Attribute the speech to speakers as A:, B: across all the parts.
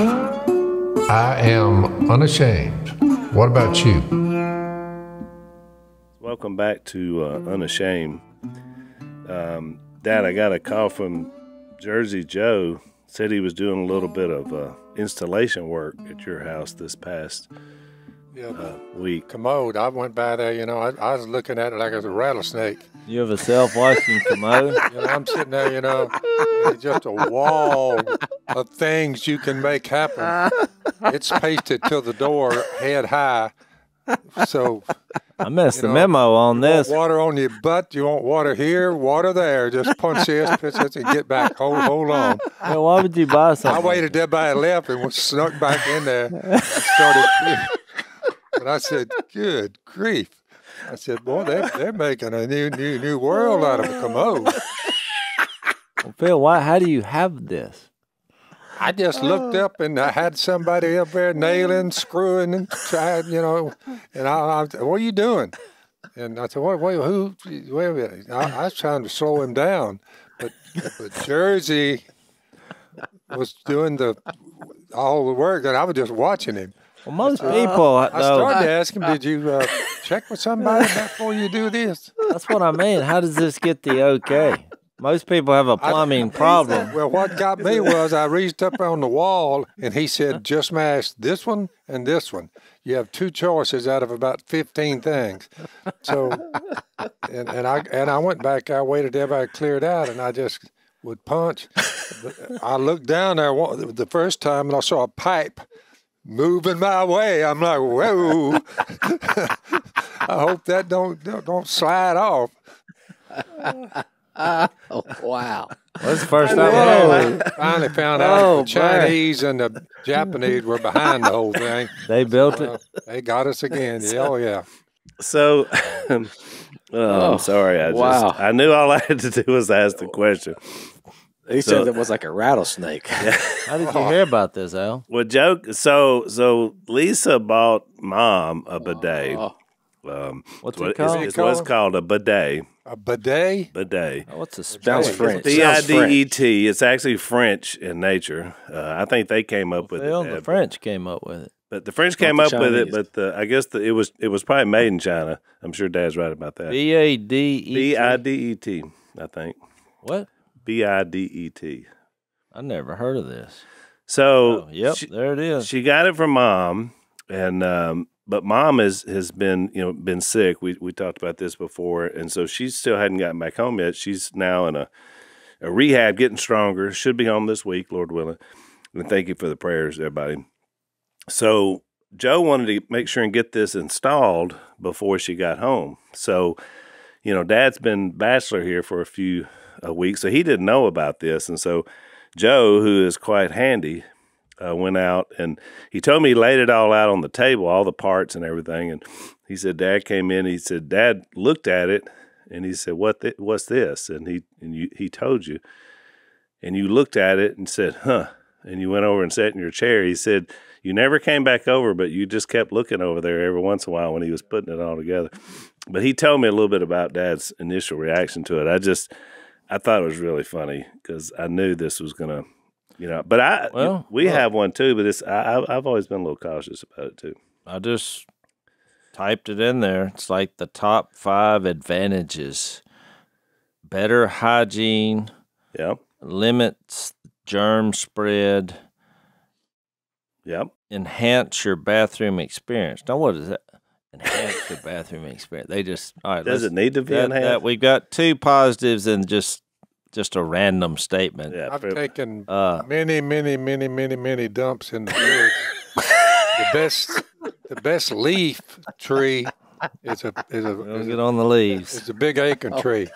A: I am unashamed. What about you?
B: Welcome back to uh, Unashamed. Um, Dad, I got a call from Jersey Joe. Said he was doing a little bit of uh, installation work at your house this past
C: Yeah,
B: uh, week.
C: commode. I went by there, you know, I, I was looking at it like it was a rattlesnake.
D: You have a self-washing commode.
C: You know, I'm sitting there, you know, it's just a wall of things you can make happen. It's pasted to the door head high. So
D: I missed
C: You
D: the
C: know,
D: memo on
C: you want
D: this.
C: water on your butt, you want water here, water there. Just punch this, punch this, and get back. Hold, hold on.
D: Yeah, why would you buy something?
C: I
D: something?
C: waited till everybody left and was snuck back in there and started. But I said, "Good grief!" I said, "Boy, they're, they're making a new, new, new world out of a commode."
D: Well, Phil, why? How do you have this?
C: I just looked up and I had somebody up there nailing, screwing, and trying, you know. And I, I "What are you doing?" And I said, "What? Wait, who? Wait a minute." I, I was trying to slow him down, but but Jersey was doing the all the work, and I was just watching him.
D: Well, most people,
C: I
D: though,
C: started to ask him, "Did you uh, check with somebody before you do this?"
D: that's what I mean. How does this get the okay? Most people have a plumbing problem.
C: Well, what got me was I reached up on the wall and he said, "Just smash this one and this one. You have two choices out of about fifteen things." So, and, and I and I went back. I waited till everybody cleared out, and I just would punch. I looked down there the first time and I saw a pipe moving my way. I'm like, "Whoa!" I hope that don't don't, don't slide off.
E: Oh, wow.
D: That's the first time I heard it.
C: Finally found out
D: Oh,
C: the Chinese and the Japanese were behind the whole thing.
D: They built
C: Uh,
D: it.
C: they got us again. Yeah, oh yeah.
B: So, oh, I'm sorry. I just,
E: wow.
B: I knew all I had to do was ask the question.
E: He
B: So-
E: said it was like a rattlesnake.
D: How did you hear about this, Al?
B: Well, joke. So, so Lisa bought mom a bidet.
E: Oh,
B: Um,
D: What's
B: what-
D: it called?
B: It's, it's what's called a bidet.
C: A bidet.
B: Bidet.
D: Oh, what's a
E: sounds
D: spell?
E: French.
B: B I
E: Sounds
B: D E
E: French.
B: T. It's actually French in nature. Uh, I think they came up with
D: Phil,
B: it.
D: the
B: Dad,
D: French came up with it.
B: But the French
E: Not
B: came
E: the
B: up with it. But the, I guess the, it was it was probably made in China. I'm sure Dad's right about that.
D: B A D E.
B: B I D E T. I think
D: What?
B: B I D E T.
D: I never heard of this.
B: So
D: Oh, yep,
B: she-
D: there it is.
B: She got it from mom, and um, but mom has has been you know been sick. We we talked about this before, and so she still hadn't gotten back home yet. She's now in a a rehab, getting stronger. Should be home this week, Lord willing. And thank you for the prayers, everybody. So Joe wanted to make sure and get this installed before she got home. So you know, Dad's been bachelor here for a few uh, week. so he didn't know about this, and so Joe, who is quite handy, uh, went out and he told me he laid it all out on the table, all the parts and everything. And he said, Dad came in. He said, Dad looked at it and he said, "What? Th- what's this?" And he and you, he told you, and you looked at it and said, "Huh." And you went over and sat in your chair. He said, "You never came back over, but you just kept looking over there every once in a while when he was putting it all together." But he told me a little bit about Dad's initial reaction to it. I just, I thought it was really funny because I knew this was gonna, you know. But I,
D: Well,
B: we
D: well.
B: have one too. But it's I, I've always been a little cautious about it too.
D: I just typed it in there. It's like the top five advantages better hygiene,
B: Yep,
D: limits germ spread,
B: yep.
D: enhance your bathroom experience. Now, what is that? Enhance the bathroom experience. They just, all right,
B: Does
D: let's-
B: it need to be
D: that,
B: enhanced?
D: that- we've got two positives and just just a random statement.
B: yeah,
C: I've
B: for-
C: taken
D: Uh,
C: many, many, many, many, many dumps in the woods. the best, the best leaf tree is a is a
D: we'll get
C: a,
D: on the leaves.
C: It's a big acorn tree.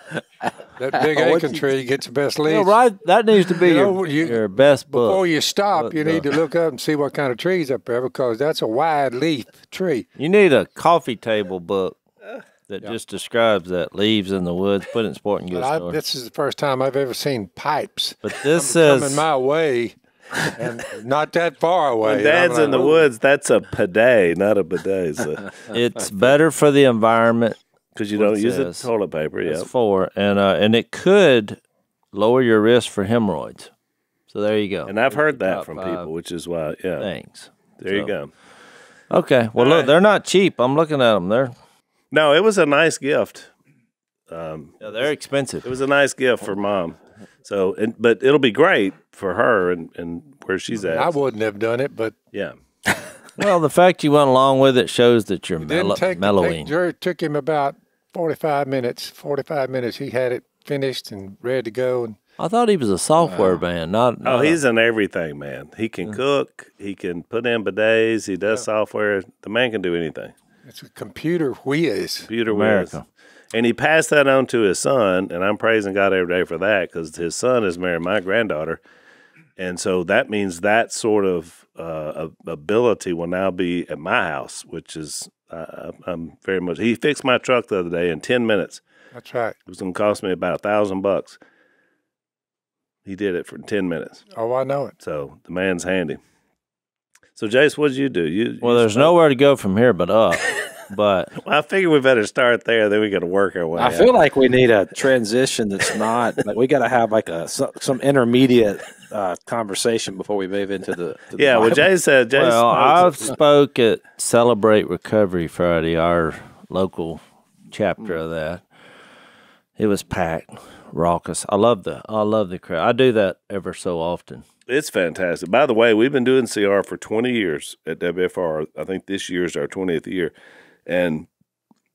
C: That big
E: Oh, what'd
C: acorn
E: you-
C: tree gets the best leaves.
D: Yeah, right. That needs to be
C: You
D: your,
C: know, you-
D: your best book.
C: Before you stop,
D: Look,
C: you need to
D: look.
C: look up and see what kind of trees up there because that's a wide leaf tree.
D: You need a coffee table book that just describes that leaves in the woods. Put it in sporting goods
C: I,
D: store.
C: this is the first time I've ever seen pipes
D: But this
C: coming
D: says
C: my way, and not that far away.
B: when Dad's in the
C: "Ooh."
B: woods, that's a bidet, not a bidet. So,
D: it's better for the environment.
B: because you don't
D: it
B: use the toilet paper.
D: It's
B: Yeah,
D: for and uh, and it could lower your risk for hemorrhoids. So there you go.
B: And I've heard that
D: top
B: from
D: five
B: people, which is why, yeah.
D: Things.
B: There you go.
D: Okay. Well,
B: All
D: look,
B: right.
D: they're not cheap. I'm looking at them. They're
B: No, it was a nice gift. Um,
D: yeah, they're expensive.
B: it was a nice gift for mom. So, and, but it'll be great for her and, and where she's at.
C: I wouldn't have done it, but
B: yeah.
D: well, the fact you went along with it shows that you're
C: it
D: mellow,
C: didn't take,
D: mellowing.
C: take it took him about 45 minutes. 45 minutes. He had it finished and ready to go. And
D: I thought he was a software man, not.
B: Oh,
D: not a-
B: he's in everything, man. He can cook. He can put in bidets. He does software. The man can do anything.
C: it's a computer whiz.
B: Computer
D: America.
B: And he passed that on to his son, and I'm praising God every day for that because his son is marrying my granddaughter, and so that means that sort of uh, ability will now be at my house, which is uh, I'm very much. He fixed my truck the other day in ten minutes.
C: That's right.
B: It was going to cost me about a thousand bucks. He did it for ten minutes,
C: Oh, I know it.
B: so the man's handy. So, Jase, what did you do? You
D: well,
B: you
D: there's
B: spoke-
D: nowhere to go from here but up. but
B: Well, I figure we better start there. Then we got to work our way.
E: I
B: out.
E: feel like we need a transition that's not like we got to have like a some, some intermediate uh, conversation before we move into the. The
B: Yeah, well,
E: Bible.
B: Jay said. Jay
D: well, I
B: spoke-
D: spoke at Celebrate Recovery Friday, our local chapter of that. It was packed, raucous. I love the I love the crowd. I do that ever so often.
B: It's fantastic. By the way, we've been doing CR for 20 years at WFR. I think this year is our 20th year. And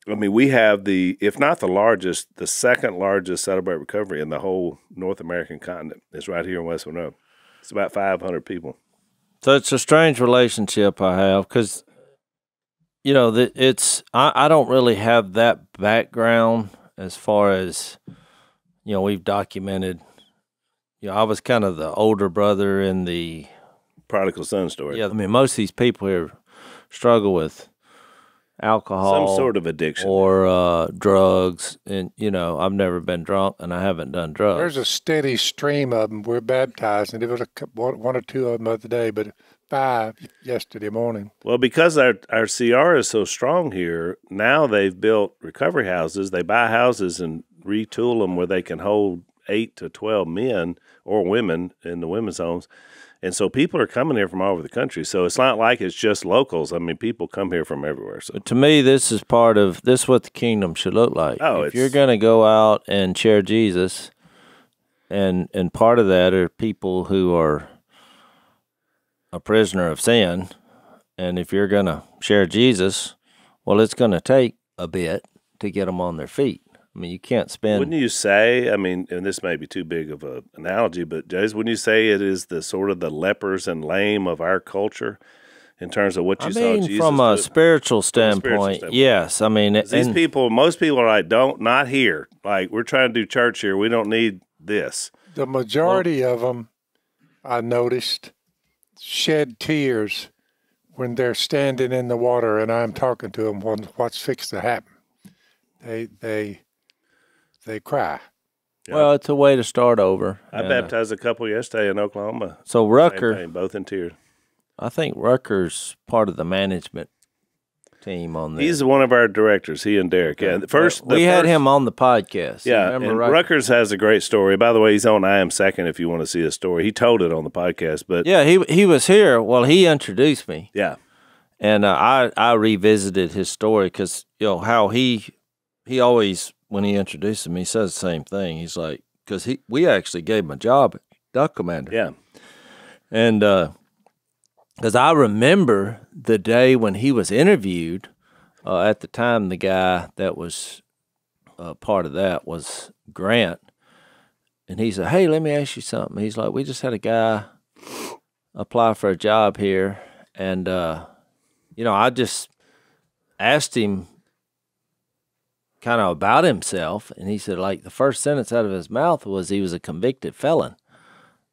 B: I mean, we have the, if not the largest, the second largest Celebrate Recovery in the whole North American continent. It's right here in West Monroe. It's about 500 people.
D: So it's a strange relationship I have because, you know, that it's I, I don't really have that background as far as, you know, we've documented. You know, I was kind of the older brother in the
B: Prodigal son story.
D: yeah. I mean, most of these people here struggle with alcohol,
B: Some sort of addiction.
D: or uh, drugs, and you know, I've never been drunk and I haven't done drugs.
C: There's a steady stream of them. We're baptized, and there was a cou- one one or two of them the other day, but five yesterday morning.
B: Well, because our, our CR is so strong here, now they've built recovery houses. They buy houses and retool them where they can hold eight to 12 men or women in the women's homes. And so people are coming here from all over the country. So it's not like it's just locals. I mean, people come here from everywhere. So
D: to me, this is part of this is what the kingdom should look like.
B: Oh,
D: if you're going to go out and share Jesus, and and part of that are people who are a prisoner of sin, and if you're going to share Jesus, well, it's going to take a bit to get them on their feet. I mean, you can't spend.
B: wouldn't you say, I mean, and this may be too big of an analogy, but Jase, wouldn't you say it is the sort of the lepers and lame of our culture in terms of what you
D: I
B: saw
D: mean,
B: Jesus
D: from a
B: do?
D: spiritual standpoint,
B: standpoint.
D: yes. I mean,
B: 'Cause These
D: and-
B: people, most people are like, don't, not here. Like, we're trying to do church here. We don't need this.
C: The majority of them, I noticed, shed tears when they're standing in the water and I'm talking to them. When what's fixed to happen? They they they cry.
D: well, it's a way to start over.
B: I
D: and, uh,
B: baptized a couple yesterday in Oklahoma.
D: so Rucker,
B: thing, both in tears.
D: I think Rucker's part of the management team on this.
B: He's one of our directors, he and Derek. Yeah, the first the
D: we had
B: first-
D: him on the podcast.
B: Yeah,
D: remember
B: and
D: Rucker?
B: Rucker's has a great story. By the way, he's on I Am Second if you want to see his story. He told it on the podcast, but
D: Yeah, he he was here. Well, he introduced me,
B: yeah,
D: and uh, I I revisited his story because you know how he he always when he introduced him, he says the same thing. He's like because he we actually gave him a job at Duck Commander.
B: yeah.
D: And because I remember the day when he was interviewed, uh, at the time, the guy that was uh, part of that was Grant. And he said, Hey, let me ask you something. He's like, We just had a guy apply for a job here. And, uh, you know, I just asked him kind of about himself. And he said, like, the first sentence out of his mouth was he was a convicted felon.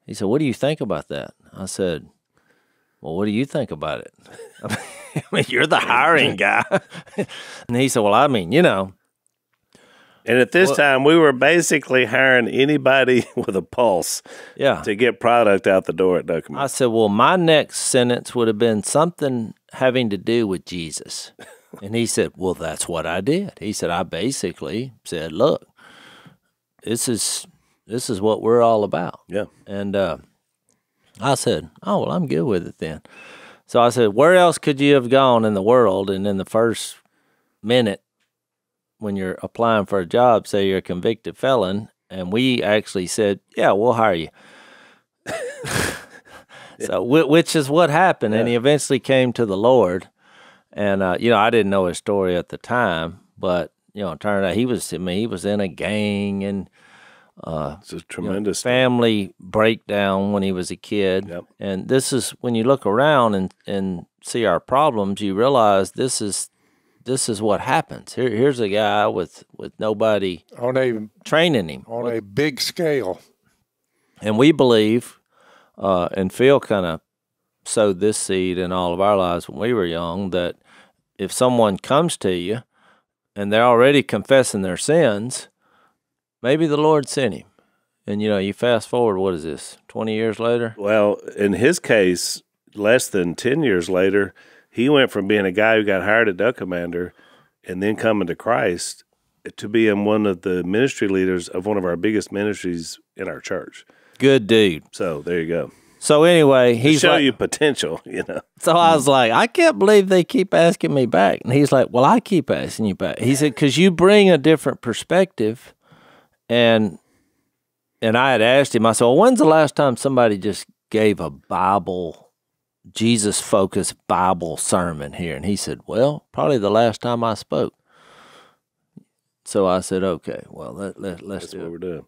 D: He said, What do you think about that? I said, Well, what do you think about it? I mean, you're the hiring guy. and he said, Well, I mean, you know,
B: And at this
D: Well-
B: time, we were basically hiring anybody with a pulse
D: yeah.
B: to get product out the door at Duck
D: I said, Well, my next sentence would have been something having to do with Jesus. And he said, Well, that's what I did. He said, I basically said, Look, this is this is what we're all about.
B: Yeah.
D: And uh I said, "Oh well, I'm good with it then." So I said, "Where else could you have gone in the world?" And in the first minute, when you're applying for a job, say you're a convicted felon, and we actually said, "Yeah, we'll hire you." So, which is what happened, and he eventually came to the Lord. And uh, you know, I didn't know his story at the time, but you know, it turned out he was. I mean, he was in a gang and
B: It's a
D: you know,
B: tremendous
D: family breakdown when he was a kid.
B: Yep.
D: And this is when you look around and, and see our problems, you realize this is this is what happens. Here, here's a guy with with nobody
C: on a
D: training him,
C: on a big scale.
D: and we believe, uh, and Phil kind of sowed this seed in all of our lives when we were young that if someone comes to you and they're already confessing their sins, maybe the Lord sent him. And you know, you fast forward, what is this, 20 years later?
B: Well, in his case, less than 10 years later, he went from being a guy who got hired at Duck Commander and then coming to Christ to being one of the ministry leaders of one of our biggest ministries in our church.
D: Good dude.
B: So there you go.
D: So anyway, he's
B: show
D: like,
B: you potential, you know.
D: so I was like, I can't believe they keep asking me back. And he's like, Well, I keep asking you back. He said, Because you bring a different perspective. And and I had asked him, I said, Well, when's the last time somebody just gave a Bible, Jesus focused Bible sermon here? And he said, Well, probably the last time I spoke. So I said, Okay, well let, let let's
B: That's
D: do
B: what
D: it.
B: we're doing.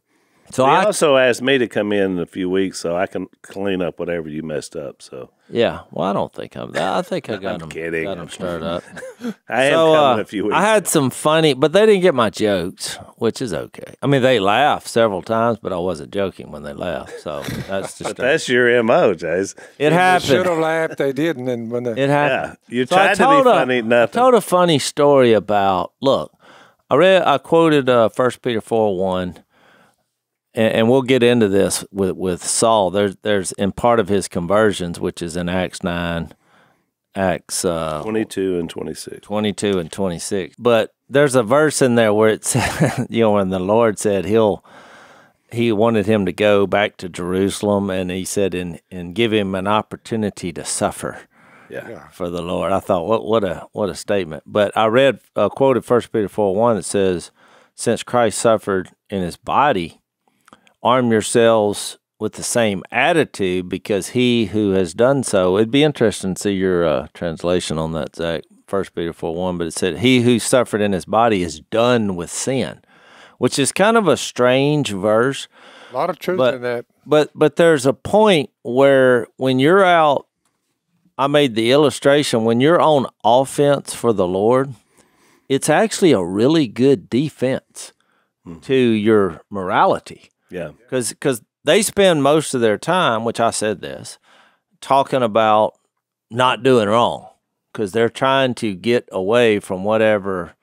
D: So
B: he
D: I
B: also asked me to come in in a few weeks so I can clean up whatever you messed up. So
D: yeah, well I don't think I'm that. I think I got him
B: kidding.
D: got him stirred up.
B: I am
D: so,
B: coming
D: uh,
B: a few weeks.
D: I had some funny, but they didn't get my jokes, which is okay. I mean, they laughed several times, but I wasn't joking when they laughed. So that's just
B: but that's your MO, Jase.
D: it
C: They should
D: happened.
C: have laughed. They didn't. And when they,
D: It happened.
B: Yeah. You
D: So I
B: tried to be
D: told a-
B: funny,
D: I told a funny story about look. I read, I quoted uh, First Peter four one, and, and we'll get into this with with Saul. There's there's in part of his conversions, which is in Acts nine, Acts uh,
B: 22 and 26.
D: 22 and 26. But there's a verse in there where it's you know, when the Lord said he'll, he wanted him to go back to Jerusalem and he said, and, and give him an opportunity to suffer
B: Yeah.
D: for the Lord. I thought, what, what a, what a statement. But I read, uh, quoted First Peter 4 1 that says, since Christ suffered in his body, arm yourselves with the same attitude because he who has done so, it'd be interesting to see your uh, translation on that, Zach. First Peter 4 1, but it said, He who suffered in his body is done with sin, which is kind of a strange verse.
C: a lot of truth
D: But-
C: in that.
D: But but there's a point where when you're out, I made the illustration when you're on offense for the Lord, it's actually a really good defense to your morality
B: Yeah.
D: because because they spend most of their time, which I said this, talking about not doing wrong because they're trying to get away from whatever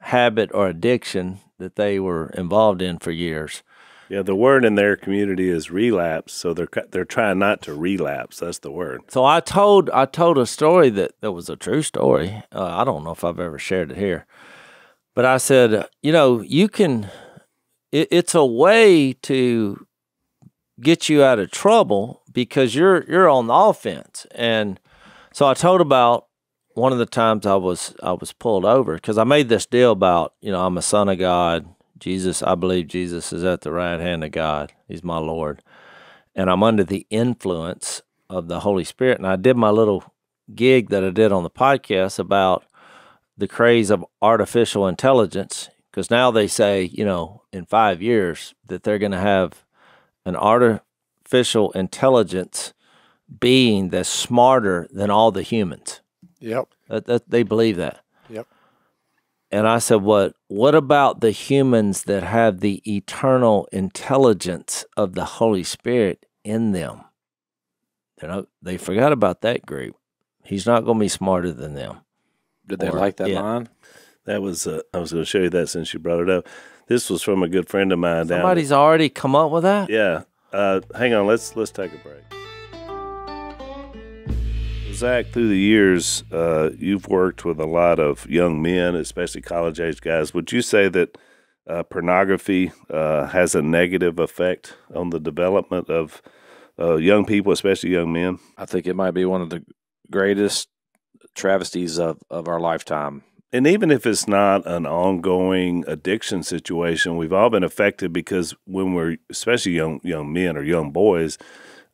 D: habit or addiction that they were involved in for years.
B: Yeah. The word in their community is relapse. So they're, they're trying not to relapse. That's the word.
D: So I told I told a story that that was a true story. Uh, I don't know if I've ever shared it here, but I said, you know, you can. It, it's a way to get you out of trouble because you're you're on the offense, and so I told about one of the times I was I was pulled over because I made this deal about you know I'm a son of God. Jesus, I believe Jesus is at the right hand of God. He's my Lord, and I'm under the influence of the Holy Spirit. And I did my little gig that I did on the podcast about the craze of artificial intelligence because now they say, you know, in five years that they're going to have an artificial intelligence being that's smarter than all the humans.
C: Yep.
D: That, that they believe that.
C: Yep.
D: And I said, "What? What about the humans that have the eternal intelligence of the Holy Spirit in them? They're not, they forgot about that group. He's not going to be smarter than them.
E: Did they
D: Or-
E: like that
D: yeah.
E: line?
B: That was, uh, I was going to show you that since you brought it up. This was from a good friend of mine down.
D: Somebody's already come up with that.
B: Yeah. Uh, hang on. Let's let's take a break. Zach, through the years, uh, you've worked with a lot of young men, especially college age guys. Would you say that uh, pornography uh, has a negative effect on the development of uh, young people, especially young men.
E: I think it might be one of the greatest travesties of, of our lifetime.
B: And even if it's not an ongoing addiction situation, we've all been affected because when we're, especially young young men or young boys,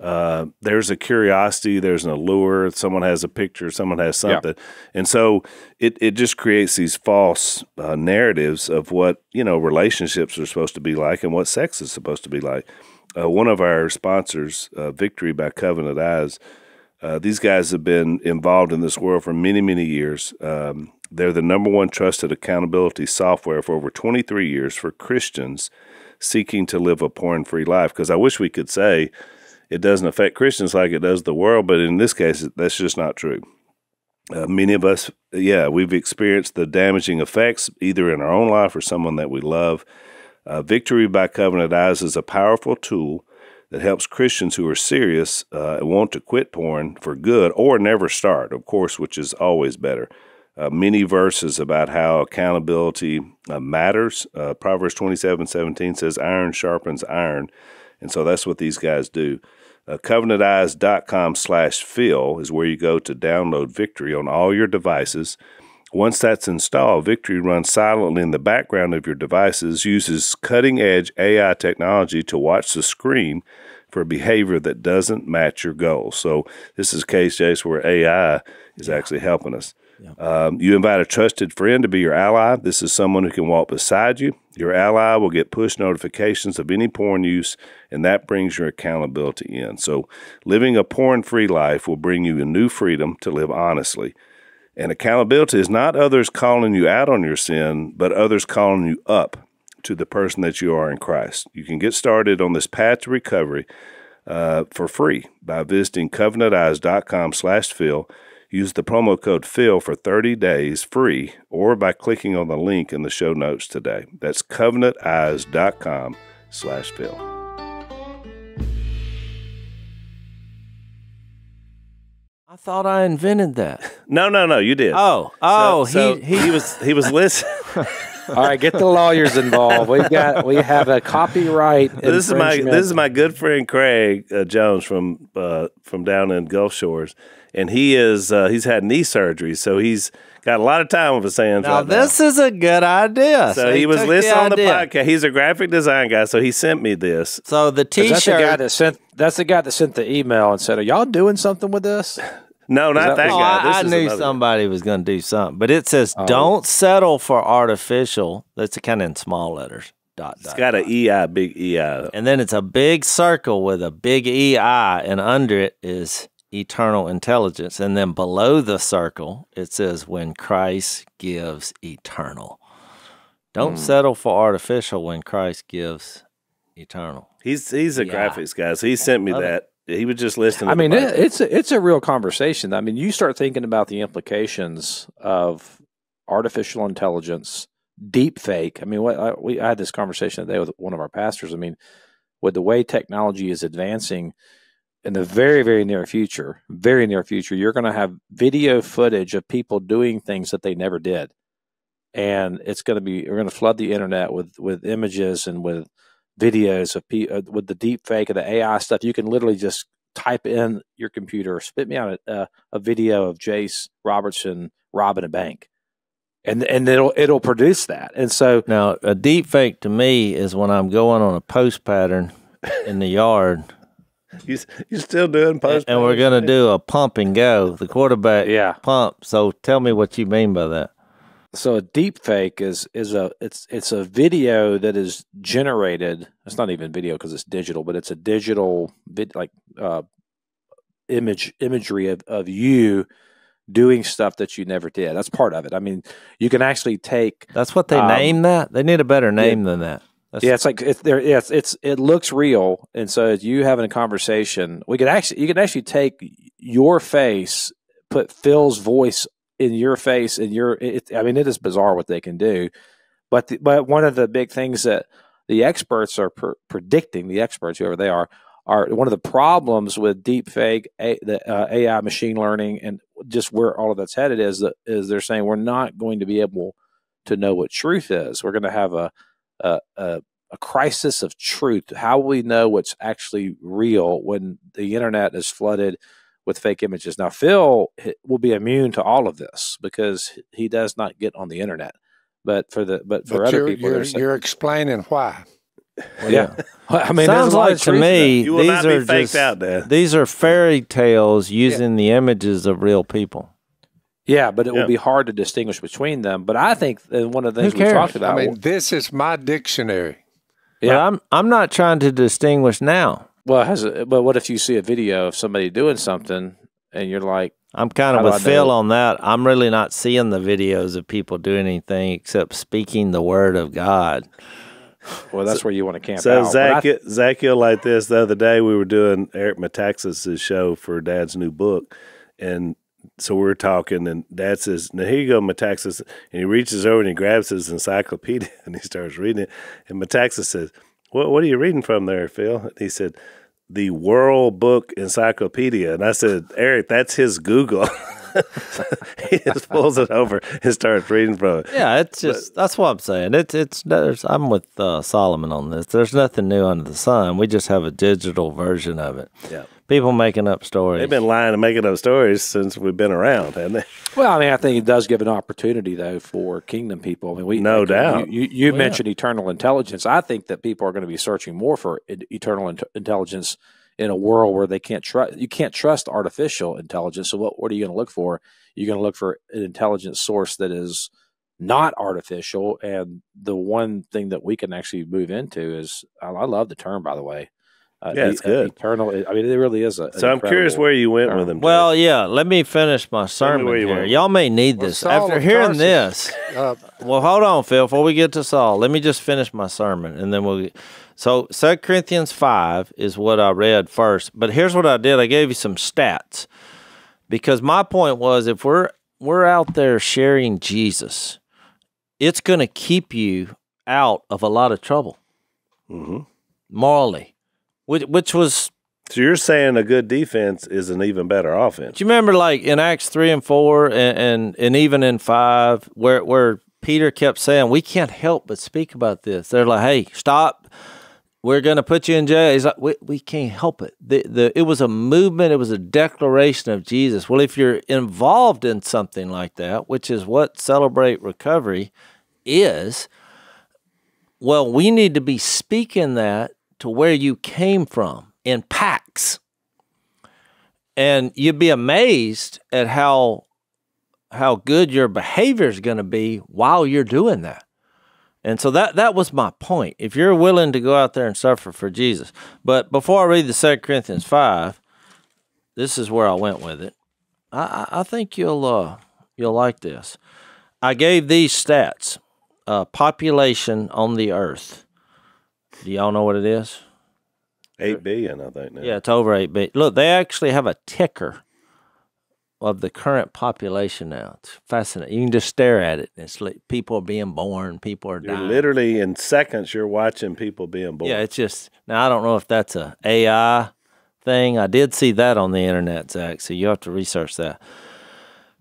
B: uh, there's a curiosity, there's an allure. Someone has a picture, someone has something, yeah. and so it it just creates these false uh, narratives of what you know relationships are supposed to be like and what sex is supposed to be like. Uh, one of our sponsors, uh, Victory by Covenant Eyes, uh, these guys have been involved in this world for many many years. Um, they're the number one trusted accountability software for over 23 years for Christians seeking to live a porn free life. Because I wish we could say it doesn't affect Christians like it does the world, but in this case, that's just not true. Uh, many of us, yeah, we've experienced the damaging effects either in our own life or someone that we love. Uh, Victory by Covenant Eyes is a powerful tool that helps Christians who are serious uh, and want to quit porn for good or never start, of course, which is always better uh, many verses about how accountability uh, matters. Uh, Proverbs 27 17 says, Iron sharpens iron. And so that's what these guys do. Uh, covenanteyes.com slash Phil is where you go to download Victory on all your devices. Once that's installed, Victory runs silently in the background of your devices, uses cutting edge AI technology to watch the screen for behavior that doesn't match your goals. So, this is a case, Jase, where AI is actually helping us. Um, you invite a trusted friend to be your ally. This is someone who can walk beside you. Your ally will get push notifications of any porn use, and that brings your accountability in. So, living a porn free life will bring you a new freedom to live honestly. And accountability is not others calling you out on your sin, but others calling you up to the person that you are in Christ. You can get started on this path to recovery uh, for free by visiting covenanteyes.com slash Phil Use the promo code PHIL for 30 days free or by clicking on the link in the show notes today. That's covenanteyes.com slash Phil.
D: I thought I invented that.
B: No, no, no, you did.
D: Oh, oh,
B: so,
D: he,
B: so he, he was he was listening.
E: All right, get the lawyers involved. We've got we have a copyright.
B: This is my this is my good friend Craig uh, Jones from uh, from down in Gulf Shores and he is uh, he's had knee surgery, so he's got a lot of time with his hands.
D: Now
B: right
D: this
B: now.
D: is a good idea.
B: So, so he, he, was listening on the podcast. He's a graphic design guy, so he sent me this.
D: So the T-shirt.
E: That's the guy that sent. That's the guy that sent the email and said, "Are y'all doing something with this?"
B: No, not that, that
D: no,
B: guy.
D: I, I knew somebody guy. was going to do something, but it says, oh. "Don't settle for artificial." That's kind of in small letters. Dot,
B: it's
D: dot,
B: got
D: dot.
B: an EI, big EI.
D: And then it's a big circle with a big EI, and under it is eternal intelligence. And then below the circle, it says, when Christ gives eternal. Don't mm. settle for artificial when Christ gives eternal.
B: He's he's a yeah. graphics guy, so he sent me that. It. He was just listening. I
E: mean, it, it's a, it's a real conversation. I mean, you start thinking about the implications of artificial intelligence, deep fake. I mean, what I, we I had this conversation today with one of our pastors. I mean, with the way technology is advancing, in the very, very near future, very near future, you're going to have video footage of people doing things that they never did. And it's going to be, we're going to flood the internet with, with images and with videos of people, uh, with the deep fake of the AI stuff. You can literally just type in your computer, spit me out a, a video of Jase Robertson robbing a bank. And, and it'll it'll produce that. And so
D: now a deep fake to me is when I'm going on a post pattern in the yard
B: you you still doing post?
D: And we're gonna do a pump and go. The quarterback,
E: yeah,
D: pump. So tell me what you mean by that.
E: So a deep fake is is a it's it's a video that is generated. It's not even video because it's digital, but it's a digital vid, like uh, image imagery of, of you doing stuff that you never did. That's part of it. I mean, you can actually take.
D: That's what they um, name that. They need a better name yeah, than that.
E: That's yeah, it's like it's there. Yeah, it's, it's it looks real, and so you having a conversation, we could actually you could actually take your face, put Phil's voice in your face, and your. It, I mean, it is bizarre what they can do, but the, but one of the big things that the experts are pr- predicting, the experts whoever they are, are one of the problems with deep fake, the uh, AI, machine learning, and just where all of that's headed is that is they're saying we're not going to be able to know what truth is. We're going to have a a, a, a crisis of truth. How will we know what's actually real when the internet is flooded with fake images? Now, Phil will be immune to all of this because he does not get on the internet. But for the but for
C: But
E: other
C: you're,
E: people,
C: you're,
E: they're
C: you're explaining why.
E: yeah. I mean,
D: Sounds like to me these are just,
B: out, Dad.
D: These are fairy tales using the images of real people.
E: Yeah, but it
B: Yeah.
E: will be hard to distinguish between them. But I think uh, one of the things we talked about.
C: I mean, this is my dictionary.
D: But
E: Yeah.
D: I'm I'm not trying to distinguish now.
E: well, has it, but what if you see a video of somebody doing something and you're like,
D: I'm kind of
E: How do
D: with Phil on that. I'm really not seeing the videos of people doing anything except speaking the word of God.
E: well, that's where you want to camp
B: So
E: out. But I-
B: Zach, Zacchael, like this the other day, we were doing Eric Metaxas' show for Dad's new book, and so we're talking, and Dad says, "Now here you go, Metaxas," and he reaches over and he grabs his encyclopedia and he starts reading it, and Metaxas says, "What what are you reading from there, Phil?" And he said. The World Book Encyclopedia, and I said, Eric, that's his Google. he just pulls it over and starts reading from it.
D: Yeah, it's just that's what I'm saying. It's it's there's, I'm with uh, Solomon on this. There's nothing new under the sun. We just have a digital version of it.
B: Yeah.
D: People making up stories.
B: They've been lying and making up stories since we've been around, haven't they?
E: Well, I mean, I think it does give an opportunity though for kingdom people. I mean, we
B: No
E: like,
B: doubt.
E: You, you, you mentioned eternal intelligence. I think that people are going to be searching more for eternal int- intelligence in a world where they can't trust. You can't trust artificial intelligence. So, what what are you going to look for? You're going to look for an intelligence source that is not artificial. And the one thing that we can actually move into is I, I love the term, by the way. Uh,
B: Yeah, it's
E: e-
B: good.
E: Eternal. I mean, it really is a.
B: So I'm curious where you went
E: term.
B: with him.
D: well, yeah. Let me finish my sermon
B: where you
D: here.
B: went.
D: Y'all may need
C: Well,
D: this
C: Saul
D: after hearing
C: Tarsus-
D: this.
C: Uh,
D: Well, hold on, Phil. Before we get to Saul, let me just finish my sermon, and then we'll. Get... So, Second Corinthians five is what I read first. But here's what I did: I gave you some stats because my point was, if we're we're out there sharing Jesus, it's going to keep you out of a lot of trouble
B: mm-hmm.
D: morally, which which was
B: So you're saying a good defense is an even better offense?
D: Do you remember, like in Acts three and four, and, and and even in five, where where Peter kept saying, "We can't help but speak about this." They're like, "Hey, stop! We're going to put you in jail." He's like, "We we can't help it." The the it was a movement. It was a declaration of Jesus. Well, if you're involved in something like that, which is what Celebrate Recovery is, well, we need to be speaking that to where you came from in packs and you'd be amazed at how how good your behavior is going to be while you're doing that. And so that that was my point. If you're willing to go out there and suffer for Jesus, but before I read the Second Corinthians five, this is where I went with it. I I, I think you'll uh, you'll like this. I gave these stats: uh, population on the earth. Do y'all know what it is?
B: Eight billion, I think. Now.
D: Yeah, it's over eight billion. Look, they actually have a ticker of the current population now. It's fascinating. You can just stare at it. It's like people are being born, people are
B: You're
D: dying.
B: literally in seconds. You're watching people being born.
D: yeah, it's just now. I don't know if that's a AI thing. I did see that on the internet, Zach. So you have to research that.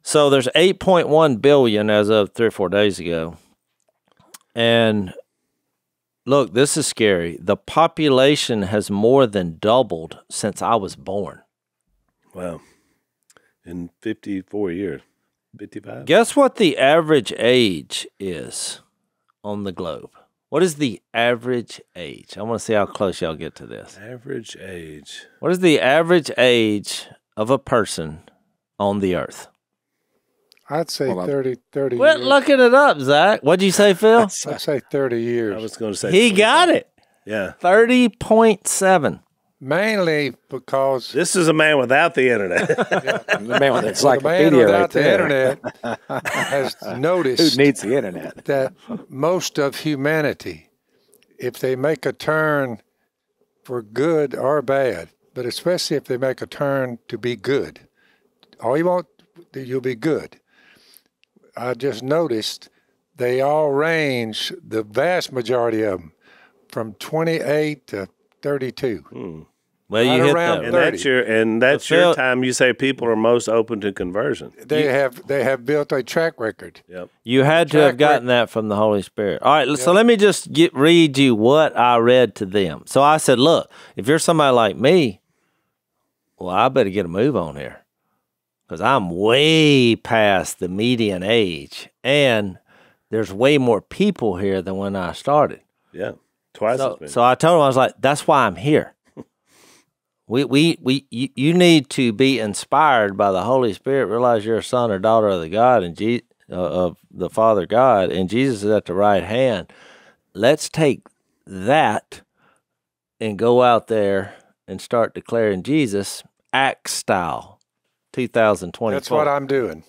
D: So there's 8.1 billion as of three or four days ago, and look, this is scary. The population has more than doubled since I was born.
B: Wow. In 54 years, 55.
D: Guess what the average age is on the globe? What is the average age? I want to see how close y'all get to this.
B: Average age.
D: What is the average age of a person on the earth?
C: I'd say
E: Hold on.
C: 30, 30
D: Quit
C: years.
D: looking it up, Zach. What'd you say, Phil?
C: I'd say 30 years.
B: I was going to say.
D: he got it.
B: Yeah.
D: 30.7.
C: Mainly because
B: This is a man without the internet.
E: The man with the
C: well, the man
E: encyclopedia
C: without
E: right
C: the
E: there.
C: internet has noticed
E: Who
C: noticed
E: needs the internet?
C: that most of humanity, if they make a turn for good or bad, but especially if they make a turn to be good, all you want, you'll be good. I just noticed they all range, the vast majority of them, from 28 to 32. Hmm.
D: Well,
C: Right
D: you hit
C: around
D: that.
B: And that's your and that's
D: Phil-
B: your time. You say people are most open to conversion.
C: They have they have built a track record.
B: Yep.
D: You had to have gotten that from the Holy Spirit. All right, so let me just get read you what I read to them. So I said, look, if you're somebody like me, well, I better get a move on here because I'm way past the median age, and there's way more people here than when I started.
B: Yeah. Twice
D: So,
B: as many.
D: so I told him I was like, "That's why I'm here. we we we you, you need to be inspired by the Holy Spirit. Realize you're a son or daughter of the God and Je- uh, of the Father God, and Jesus is at the right hand. Let's take that and go out there and start declaring Jesus act style, 2024.
C: That's what I'm doing.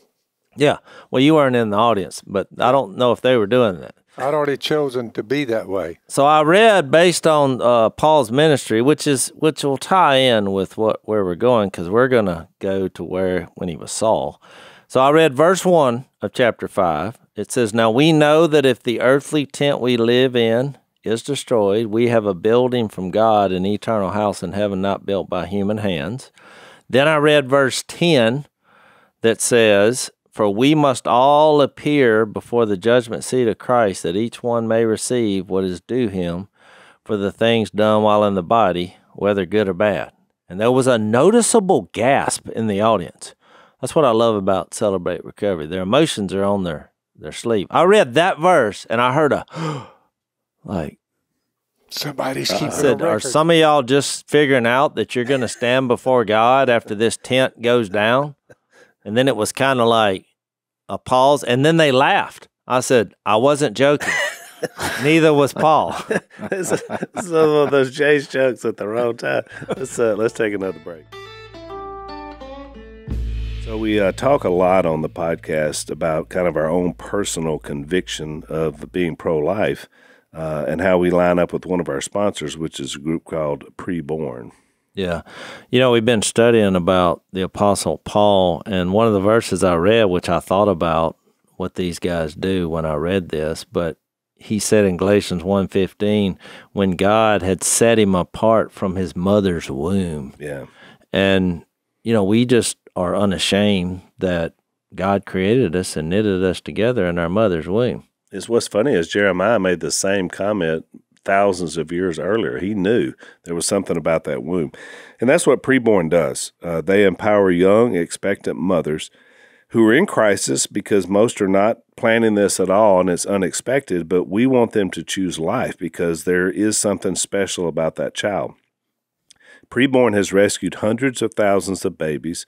D: Yeah. Well, you weren't in the audience, but I don't know if they were doing that.
C: I'd already chosen to be that way.
D: So I read based on uh, Paul's ministry, which is which will tie in with what where we're going because we're going to go to where when he was Saul. So I read verse one of chapter five. It says, "Now we know that if the earthly tent we live in is destroyed, we have a building from God, an eternal house in heaven, not built by human hands." Then I read verse ten that says, For we must all appear before the judgment seat of Christ, that each one may receive what is due him for the things done while in the body, whether good or bad. And there was a noticeable gasp in the audience. That's what I love about Celebrate Recovery. Their emotions are on their, their sleeve. I read that verse and I heard a, like,
C: Somebody's
D: I
C: keeping
D: said, Are some of y'all just figuring out that you're going to stand before God after this tent goes down? And then it was kind of like a pause, and then they laughed. I said, I wasn't joking. Neither was Paul.
B: this, is, this is one of those Jay's jokes at the wrong time. Let's uh, let's take another break. So we uh, talk a lot on the podcast about kind of our own personal conviction of being pro-life, uh, and how we line up with one of our sponsors, which is a group called Preborn.
D: Yeah. You know, we've been studying about the Apostle Paul, and one of the verses I read, which I thought about what these guys do when I read this, but he said in Galatians 1.15, when God had set him apart from his mother's womb.
B: Yeah,
D: And, you know, we just are unashamed that God created us and knitted us together in our mother's womb.
B: It's what's funny is Jeremiah made the same comment thousands of years earlier. He knew there was something about that womb. And that's what preborn does. Uh, they empower young, expectant mothers who are in crisis because most are not planning this at all and it's unexpected, but we want them to choose life because there is something special about that child. Preborn has rescued hundreds of thousands of babies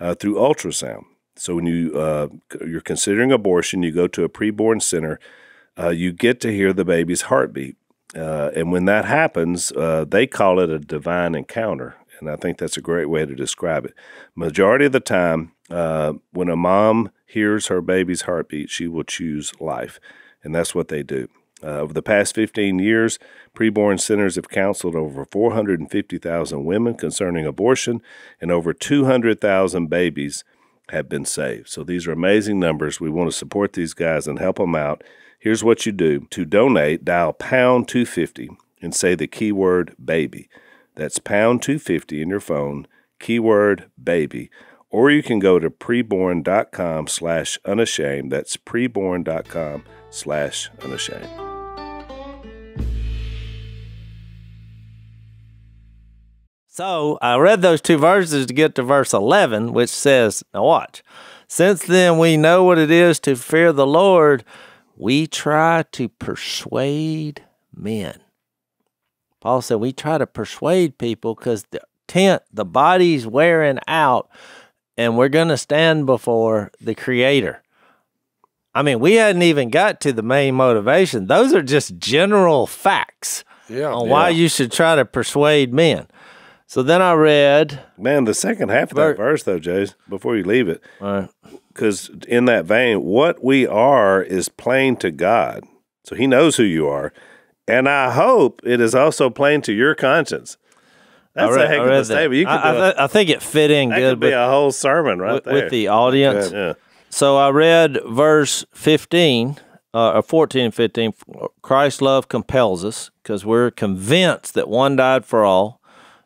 B: uh, through ultrasound. So when you uh, you're considering abortion, you go to a preborn center. Uh, you get to hear the baby's heartbeat, uh, and when that happens, uh, they call it a divine encounter. And I think that's a great way to describe it. Majority of the time, uh, when a mom hears her baby's heartbeat, she will choose life, and that's what they do. Uh, over the past 15 years, preborn centers have counseled over 450,000 women concerning abortion, and over 200,000 babies have been saved. So these are amazing numbers. We want to support these guys and help them out. Here's what you do to donate, dial pound 250 and say the keyword baby. That's pound 250 in your phone, keyword baby. Or you can go to preborn.com slash unashamed. That's preborn.com slash unashamed.
D: So I read those two verses to get to verse 11, which says, Now watch. Since then we know what it is to fear the Lord, we try to persuade men. Paul said, We try to persuade people because the tent, the body's wearing out, and we're going to stand before the Creator. I mean, we hadn't even got to the main motivation. Those are just general facts
C: Yeah.
D: on why you should try to persuade men. So then I read,
B: Man, the second half of that
D: Ver-
B: verse, though, Jase, before you leave it, because in that vein, what we are is plain to God. So he knows who you are. And I hope it is also plain to your conscience. That's
D: read,
B: a heck of a statement. You could
D: I, I,
B: a,
D: th- I think it fit in
B: that
D: good
B: could be
D: with,
B: a whole sermon right
D: with,
B: there.
D: with the audience.
B: yeah.
D: So I read verse 15, uh, or 14 and 15. Christ's love compels us because we're convinced that one died for all,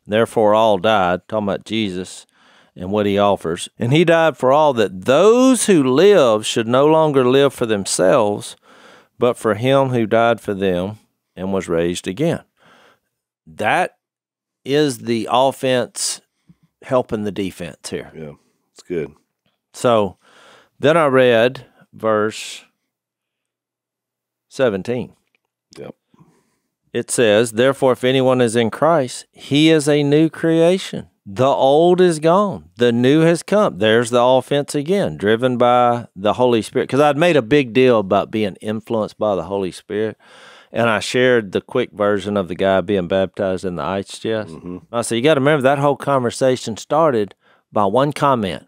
D: Therefore, all died. Talking about Jesus and what he offers. And he died for all that those who live should no longer live for themselves, but for him who died for them and was raised again. That is the offense helping the defense here.
B: Yeah, it's good.
D: So then I read verse 17. It says, Therefore, if anyone is in Christ, he is a new creation. The old is gone, the new has come. There's the offense again, driven by the Holy Spirit. Because I'd made a big deal about being influenced by the Holy Spirit. And I shared the quick version of the guy being baptized in the ice chest. Mm-hmm. I said, You got to remember that whole conversation started by one comment.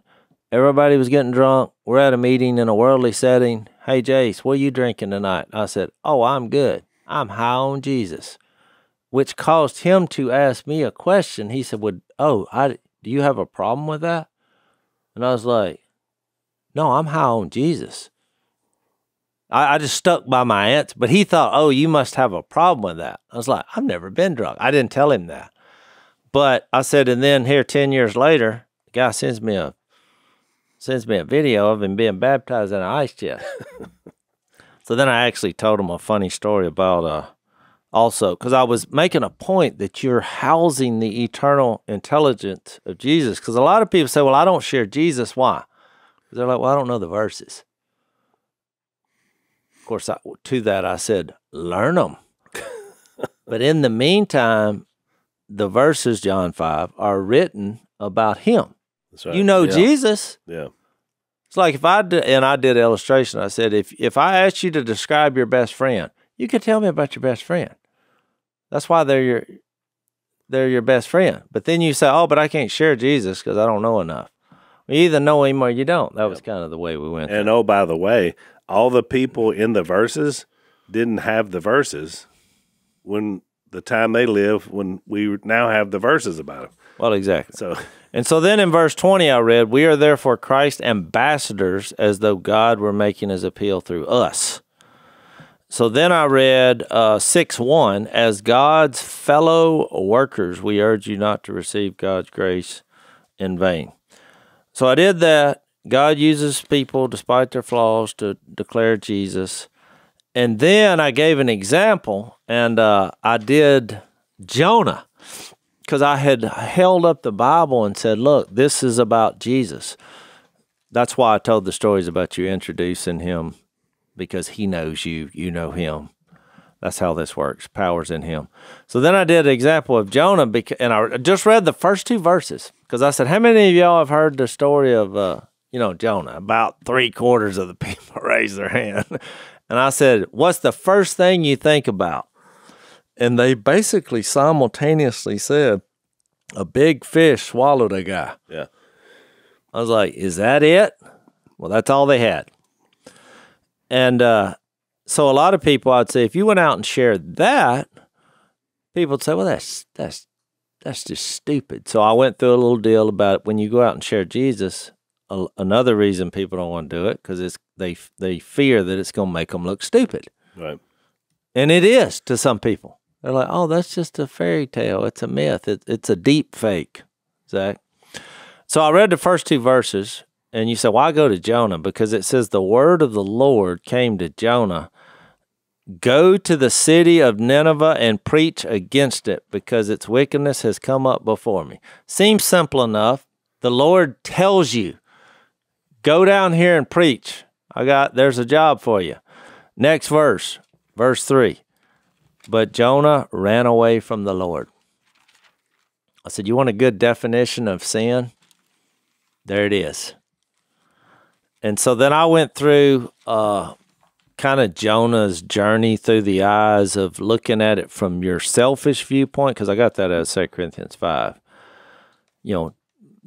D: Everybody was getting drunk. We're at a meeting in a worldly setting. Hey, Jase, what are you drinking tonight? I said, Oh, I'm good. I'm high on Jesus, which caused him to ask me a question. He said, Would oh, I do you have a problem with that? And I was like, No, I'm high on Jesus. I, I just stuck by my answer, but he thought, Oh, you must have a problem with that. I was like, I've never been drunk. I didn't tell him that. But I said, and then here 10 years later, the guy sends me a sends me a video of him being baptized in an ice chest. so then I actually told him a funny story about uh also because I was making a point that you're housing the eternal intelligence of Jesus. Because a lot of people say, "Well, I don't share Jesus. Why?" they're like, "Well, I don't know the verses." Of course, I, to that I said, "Learn them." but in the meantime, the verses John five are written about Him.
B: That's right.
D: You know
B: yeah.
D: Jesus.
B: Yeah.
D: It's like if I did, and I did illustration. I said, if if I asked you to describe your best friend, you could tell me about your best friend. That's why they're your they're your best friend. But then you say, oh, but I can't share Jesus because I don't know enough. You either know him or you don't. That was kind of the way we went.
B: And oh, by the way, all the people in the verses didn't have the verses when the time they lived when we now have the verses about them.
D: Well, exactly.
B: So
D: And so then in verse 20, I read, We are therefore Christ ambassadors as though God were making his appeal through us. So then I read uh, 6 1, As God's fellow workers, we urge you not to receive God's grace in vain. So I did that. God uses people, despite their flaws, to declare Jesus. And then I gave an example, and uh, I did Jonah because I had held up the Bible and said, "Look, this is about Jesus." That's why I told the stories about you introducing him, because he knows you, you know him. That's how this works. Powers in him. So then I did an example of Jonah, bec- and I just read the first two verses because I said, "How many of y'all have heard the story of, uh, you know, Jonah?" About three quarters of the people raised their hand, and I said, "What's the first thing you think about?" And they basically simultaneously said a big fish swallowed a guy.
B: yeah.
D: I was like, "Is that it?" Well, that's all they had. And uh, so a lot of people, I'd say, if you went out and shared that, people would say, "Well, that's that's that's just stupid." So I went through a little deal about when you go out and share Jesus. A, another reason people don't want to do it because it's they they fear that it's going to make them look stupid.
B: Right.
D: And it is to some people. They're like, oh, that's just a fairy tale. It's a myth. It, it's a deep fake, Zach. So I read the first two verses, and you said, why go to Jonah? Because it says, the word of the Lord came to Jonah Go to the city of Nineveh and preach against it, because its wickedness has come up before me. Seems simple enough. The Lord tells you, go down here and preach. I got, there's a job for you. Next verse, verse 3. But Jonah ran away from the Lord. I said, You want a good definition of sin? There it is. And so then I went through uh, kind of Jonah's journey through the eyes of looking at it from your selfish viewpoint, because I got that out of 2 Corinthians 5. You know,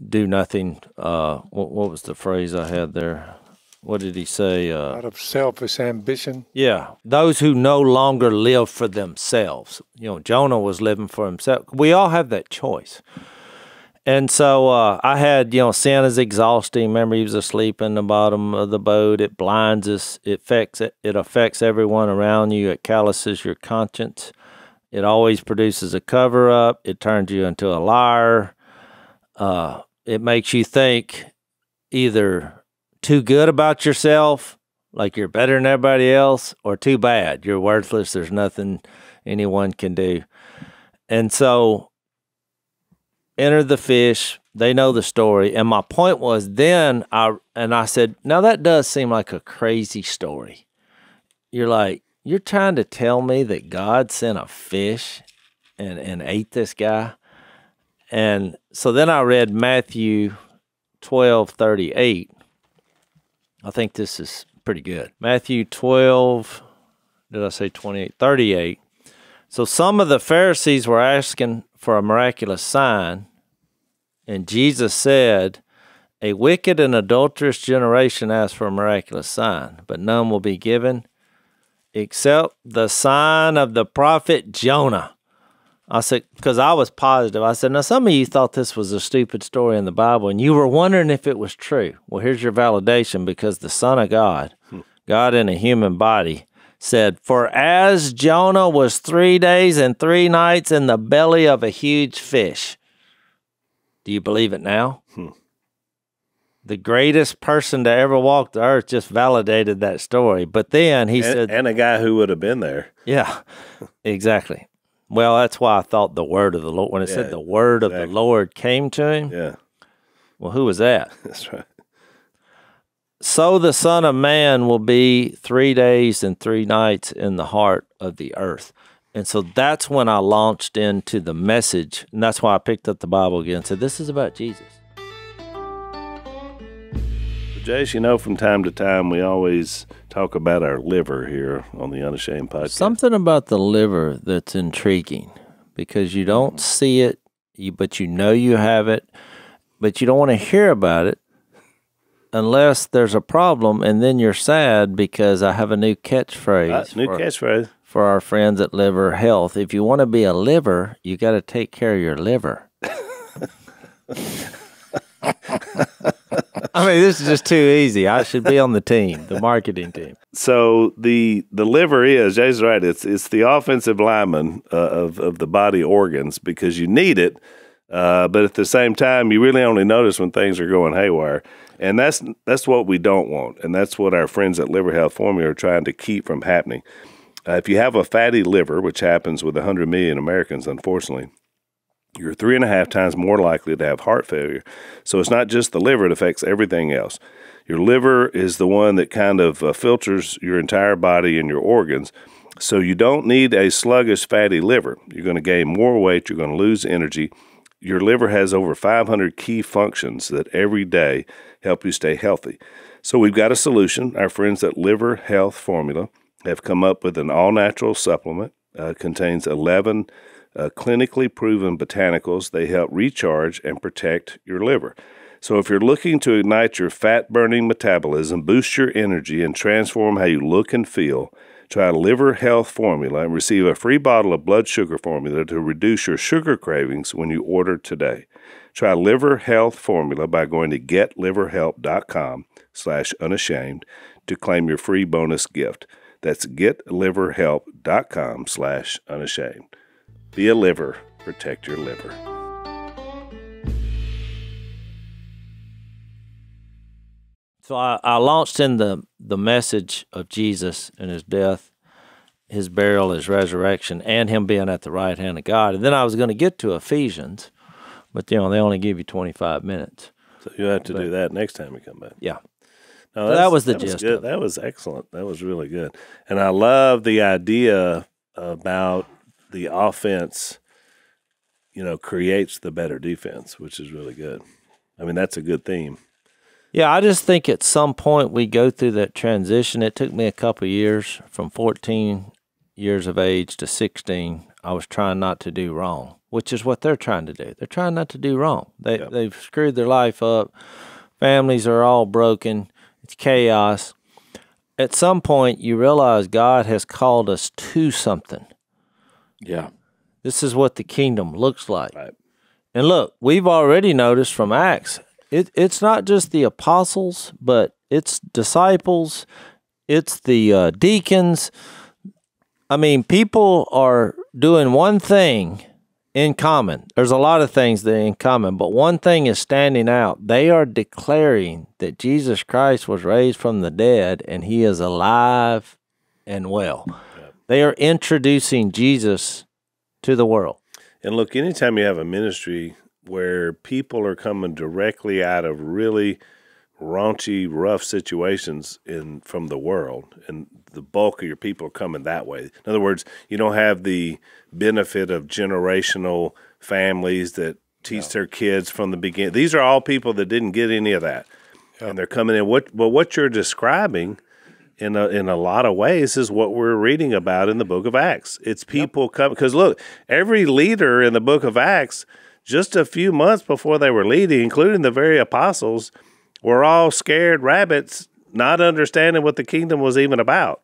D: do nothing. Uh, what, what was the phrase I had there? What did he say? Uh,
C: Out of selfish ambition.
D: yeah, those who no longer live for themselves. You know, Jonah was living for himself. We all have that choice. And so uh, I had, you know, sin is exhausting. Remember, he was asleep in the bottom of the boat. It blinds us. It affects it affects everyone around you. It calluses your conscience. It always produces a cover up. It turns you into a liar. Uh, it makes you think either too good about yourself, like you're better than everybody else, or too bad. You're worthless. There's nothing anyone can do. And so enter the fish. They know the story. And my point was then I and I said, now that does seem like a crazy story. You're like, you're trying to tell me that God sent a fish and, and ate this guy? And so then I read Matthew twelve thirty eight. I think this is pretty good. Matthew 12, did I say 28? 38. So some of the Pharisees were asking for a miraculous sign, and Jesus said, A wicked and adulterous generation asks for a miraculous sign, but none will be given except the sign of the prophet Jonah. I said, because I was positive. I said, now some of you thought this was a stupid story in the Bible and you were wondering if it was true. Well, here's your validation because the Son of God, hmm. God in a human body, said, For as Jonah was three days and three nights in the belly of a huge fish. Do you believe it now? Hmm. The greatest person to ever walk the earth just validated that story. But then he
B: and,
D: said,
B: and a guy who would have been there.
D: Yeah, exactly. Well, that's why I thought the word of the Lord, when it
B: Yeah,
D: said the word of the. Lord came to him,
B: Yeah,
D: well, who was that?
B: that's right.
D: So the Son of Man will be three days and three nights in the heart of the earth. And so that's when I launched into the message. And that's why I picked up the Bible again and said, This is about Jesus.
B: Jase, you know, from time to time, we always talk about our liver here on the Unashamed podcast.
D: Something about the liver that's intriguing because you don't see it, you, but you know you have it, but you don't want to hear about it unless there's a problem. And then you're sad because I have a new catchphrase.
B: Uh, new
D: for-
B: catchphrase.
D: for our friends at Liver Health. If you want to be a liver, you got to take care of your liver. I mean, this is just too easy. I should be on the team, the marketing team.
B: So the the liver is Jay's right. It's it's the offensive lineman uh, of of the body organs because you need it, uh, but at the same time, you really only notice when things are going haywire, and that's that's what we don't want, and that's what our friends at Liver Health Formula are trying to keep from happening. Uh, if you have a fatty liver, which happens with 100 million Americans, unfortunately, you're three and a half times more likely to have heart failure. So it's not just the liver, it affects everything else. Your liver is the one that kind of uh, filters your entire body and your organs. So you don't need a sluggish fatty liver. You're going to gain more weight, you're going to lose energy. Your liver has over 500 key functions that every day help you stay healthy. So we've got a solution. Our friends at Liver Health Formula have come up with an all natural supplement. Uh, contains 11 uh, clinically proven botanicals. They help recharge and protect your liver. So, if you're looking to ignite your fat burning metabolism, boost your energy, and transform how you look and feel, try Liver Health Formula and receive a free bottle of blood sugar formula to reduce your sugar cravings when you order today. Try Liver Health Formula by going to getliverhelp.com slash unashamed to claim your free bonus gift. That's getliverhelp.com slash unashamed. Be a liver, protect your liver.
D: So I, I launched in the, the message of Jesus and his death, his burial, his resurrection, and him being at the right hand of God. And then I was going to get to Ephesians, but you know, they only give you 25 minutes.
B: So you have to do that next time you come back.
D: Yeah.
B: No,
D: So that was the gist
B: good.
D: of it.
B: That was excellent. That was really good. And I love the idea about the offense, you know, creates the better defense, which is really good. I mean, that's a good theme.
D: Yeah, I just think at some point we go through that transition. It took me a couple years from 14 years of age to 16. I was trying not to do wrong, which is what they're trying to do. They're trying not to do wrong. They they've screwed their life up. Families are all broken. It's chaos. At some point you realize God has called us to something.
E: Yeah.
D: This is what the kingdom looks like.
B: Right.
D: And look, we've already noticed from Acts, it, it's not just the apostles, but it's disciples, it's the uh, deacons. I mean, people are doing one thing in common. There's a lot of things that are in common, but one thing is standing out. They are declaring that Jesus Christ was raised from the dead and he is alive and well. They are introducing Jesus to the world.
B: And look, anytime you have a ministry where people are coming directly out of really raunchy, rough situations in from the world, and the bulk of your people are coming that way. In other words, you don't have the benefit of generational families that teach their kids from the beginning. These are all people that didn't get any of that, and they're coming in. What, but what you're describing in a, in a lot of ways is what we're reading about in the book of Acts. It's people come because look, every leader in the book of Acts, just a few months before they were leading, including the very apostles, were all scared rabbits, not understanding what the kingdom was even about.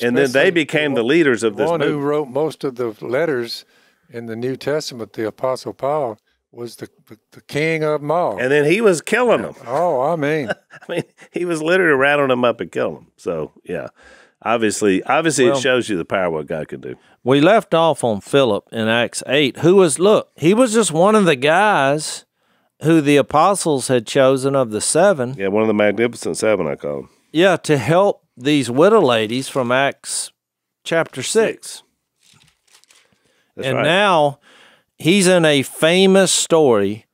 B: and then they became
C: the
B: the leaders of this
C: one who wrote most of the letters in the New Testament, the Apostle Paul, was the the, the king of them all.
B: And then he was killing them.
C: oh, I mean,
B: I mean, he was literally rounding them up and killing them. So yeah, obviously, obviously,
D: Well-
B: it shows you the power what God can do.
D: We left off on Philip in Acts 8, who was, look, he was just one of the guys who the apostles had chosen of the seven.
B: Yeah, one of the magnificent seven, I call them.
D: Yeah, to help these widow ladies from Acts chapter 6.
B: That's
D: and
B: right.
D: now he's in a famous story.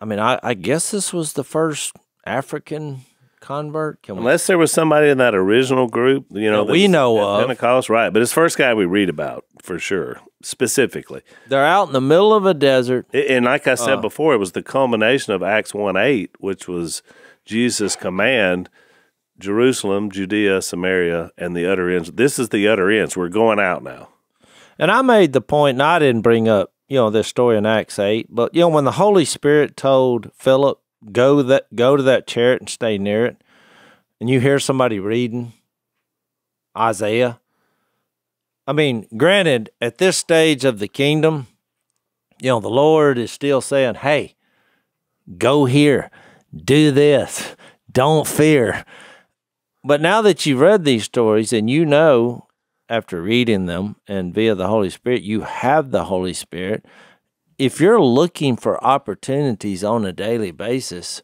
D: I mean, I, I guess this was the first African convert. Can we,
B: Unless there was somebody in that original group, you know,
D: we know of.
B: Pentecost, right? But it's the first guy we read about for sure, specifically.
D: they're out in the middle of a desert.
B: And like I said
D: Uh.
B: before, it was the culmination of Acts one eight, which was Jesus' command: Jerusalem, Judea, Samaria, and the utter ends. This is the utter ends. We're going out now.
D: And I made the point, and I didn't bring up, you know, this story in Acts eight, but you know, when the Holy Spirit told Philip, go that go to that chariot and stay near it, and you hear somebody reading Isaiah. I mean, granted, at this stage of the kingdom, you know, the Lord is still saying, Hey, go here, do this, don't fear. But now that you've read these stories and you know after reading them and via the Holy Spirit, you have the Holy Spirit. If you're looking for opportunities on a daily basis,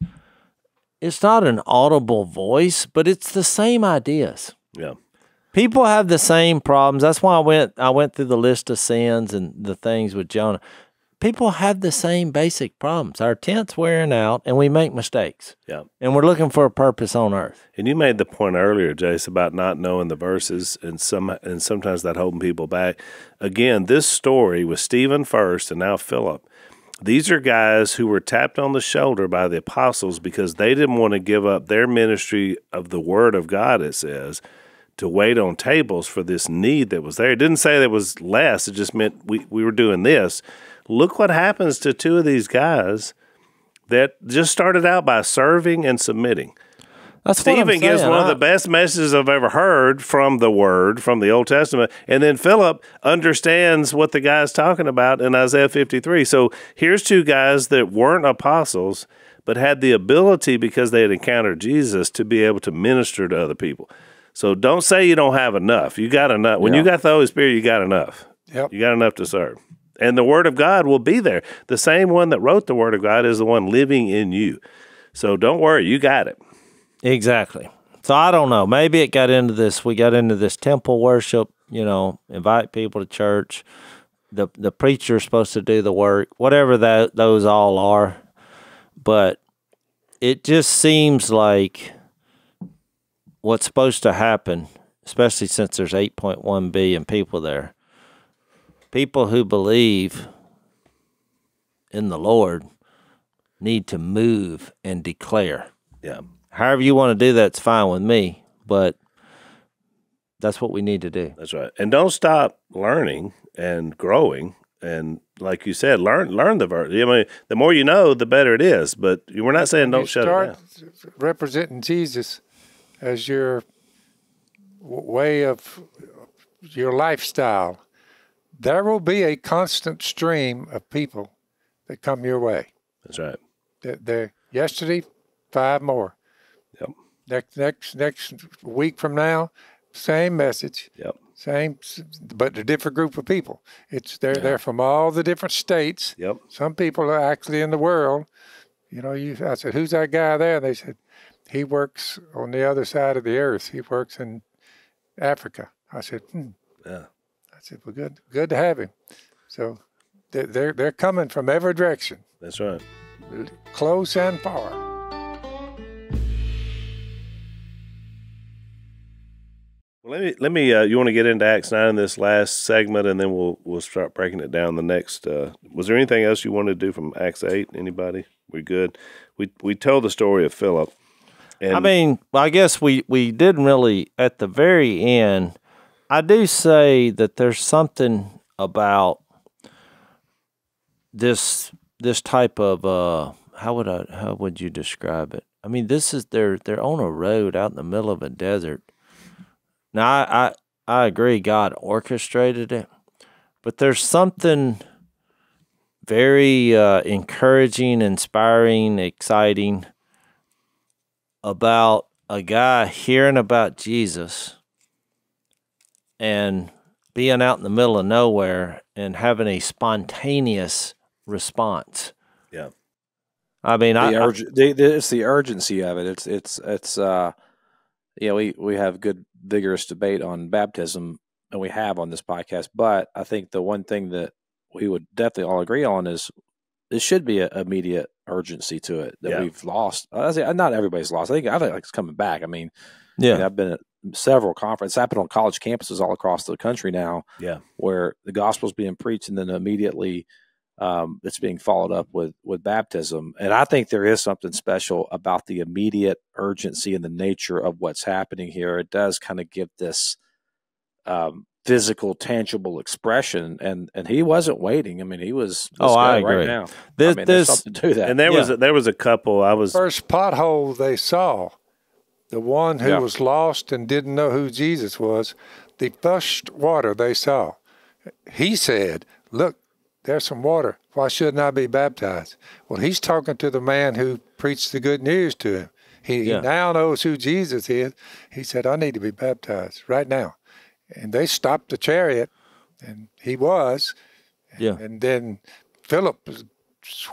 D: it's not an audible voice, but it's the same ideas.
B: Yeah,
D: People have the same problems. That's why I went I went through the list of sins and the things with Jonah. People have the same basic problems. Our tent's wearing out and we make mistakes.
B: yeah.
D: And we're looking for a purpose on earth.
B: And you made the point earlier, Jase, about not knowing the verses and some and sometimes that holding people back. Again, this story with Stephen first and now Philip. These are guys who were tapped on the shoulder by the apostles because they didn't want to give up their ministry of the word of God, it says, to wait on tables for this need that was there. It didn't say that was less, it just meant we, we were doing this. Look what happens to two of these guys that just started out by serving and submitting.
D: That's what I'm
B: Stephen gives
D: saying.
B: one of the best messages I've ever heard from the Word, from the Old Testament. And then Philip understands what the guy's talking about in Isaiah 53. So here's two guys that weren't apostles, but had the ability because they had encountered Jesus to be able to minister to other people. So don't say you don't have enough. You got enough. When you got the Holy Spirit, you got enough.
C: Yep.
B: You got enough to serve. And the Word of God will be there. The same one that wrote the Word of God is the one living in you. So don't worry, you got it.
D: Exactly. So I don't know. Maybe it got into this. We got into this temple worship. You know, invite people to church. The the preacher's supposed to do the work. Whatever that those all are, but it just seems like what's supposed to happen, especially since there's 8.1 billion people there. People who believe in the Lord need to move and declare
B: Yeah.
D: however you want to do that's fine with me but that's what we need to do
B: That's right. And don't stop learning and growing. And like you said, learn learn the verse. I mean, the more you know, the better it is. But we're not saying don't
C: you
B: shut
C: start
B: it down.
C: representing Jesus as your way of your lifestyle. There will be a constant stream of people that come your way.
B: That's right.
C: There yesterday, five more.
B: Yep.
C: Next next next week from now, same message.
B: Yep.
C: same, but a different group of people. It's they're they're from all the different states.
B: Yep.
C: Some people are actually in the world. You know, you I said, who's that guy there? And they said, he works on the other side of the earth. He works in Africa. I said, hmm.
B: Yeah.
C: I said, well, good, good to have him. So they're they're, they're coming from every direction,
B: That's right.
C: close and far.
B: Well, let me let me. Uh, you want to get into Acts nine in this last segment, and then we'll we'll start breaking it down. The next. Uh, was there anything else you wanted to do from Acts eight? Anybody? We're good? We we told the story of Philip. And
D: I mean, I guess we we didn't really at the very end. I do say that there's something about this this type of uh how would I how would you describe it? I mean, this is they're they're on a road out in the middle of a desert. Now I I, I agree God orchestrated it, but there's something very uh, encouraging, inspiring, exciting about a guy hearing about Jesus and being out in the middle of nowhere and having a spontaneous response.
B: Yeah.
D: I mean, I,
E: the,
D: I-
E: the, the, it's the urgency of it. It's it's it's uh, yeah. We we have good vigorous debate on baptism, and we have on this podcast. But I think the one thing that we would definitely all agree on is there should be an immediate urgency to it that
B: Yeah.
E: we've lost. I say, not everybody's lost. I think I think it's coming back. I mean,
D: yeah,
E: you know, I've been at several conferences, happened on college campuses all across the country now,
B: yeah,
E: where the gospel's being preached and then immediately um, it's being followed up with with baptism. And I think there is something special about the immediate urgency and the nature of what's happening here. It does kind of give this um, physical, tangible expression. And and he wasn't waiting. I mean, he was.
D: Oh, I
E: go right
D: agree.
E: now.
D: This
E: I mean,
D: this
E: to do that.
B: and there was a, there was a couple. I was
C: First pothole they saw, the one who
E: Yeah.
C: was lost and didn't know who Jesus was, the first water they saw. He said, Look, there's some water. Why shouldn't I be baptized? Well, he's talking to the man who preached the good news to him. He, he now knows who Jesus is. He said, I need to be baptized right now. And they stopped the chariot, and he was.
D: yeah.
C: And then Philip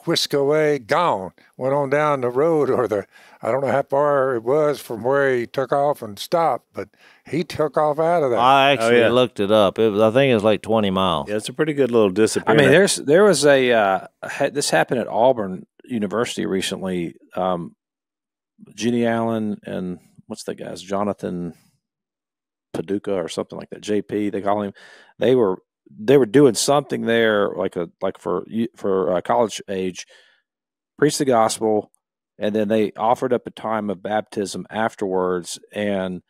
C: whisked away, gone, went on down the road, or the I don't know how far it was from where he took off and stopped, but he took off out of there.
D: I actually
B: yeah.
D: looked it up. It was, I think it was like twenty miles.
B: yeah, it's a pretty good little disappearance.
E: I mean, there's there was a uh, this happened at Auburn University recently. Um, Jennie Allen and what's that guy's Jonathan Paducah or something like that. JP they call him. They were they were doing something there like a like for for uh, college age, preach the gospel, and then they offered up a time of baptism afterwards, and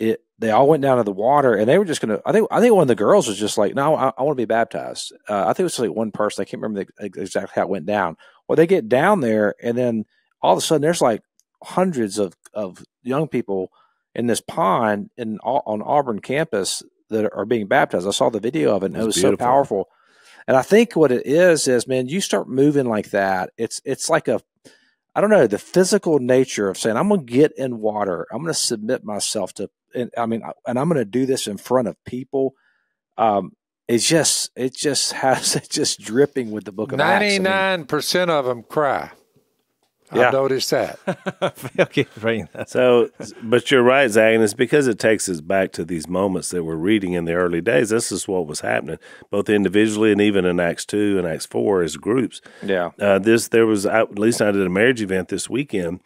E: it they all went down to the water and they were just gonna i think i think one of the girls was just like no i, I want to be baptized. Uh, i think it was like one person i can't remember the, exactly how it went down. Well they get down there and then all of a sudden there's like hundreds of of young people in this pond in on auburn campus that are being baptized. I saw the video of it and it
B: It's
E: was so powerful. And i think what it is is man you start moving like that it's it's like a I don't know the physical nature of saying I'm going to get in water. I'm going to submit myself to. And, I mean, and I'm going to do this in front of people. Um, it's just it just has it just dripping with the book of Acts. I mean,
C: of them cry.
E: Yeah.
C: I've noticed that.
D: okay, bring that.
B: So, but you're right, Zach, and it's because it takes us back to these moments that we're reading in the early days. This is what was happening, both individually and even in Acts two and Acts four as groups.
E: yeah,
B: Uh, this there was at least I did a marriage event this weekend,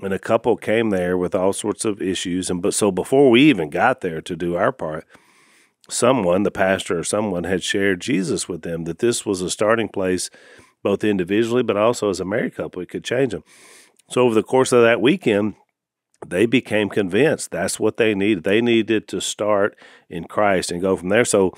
B: and a couple came there with all sorts of issues, and but so before we even got there to do our part, someone, the pastor or someone, had shared Jesus with them that this was a starting place, both individually but also as a married couple, it could change them. So over the course of that weekend, they became convinced that's what they needed. They needed to start in Christ and go from there. So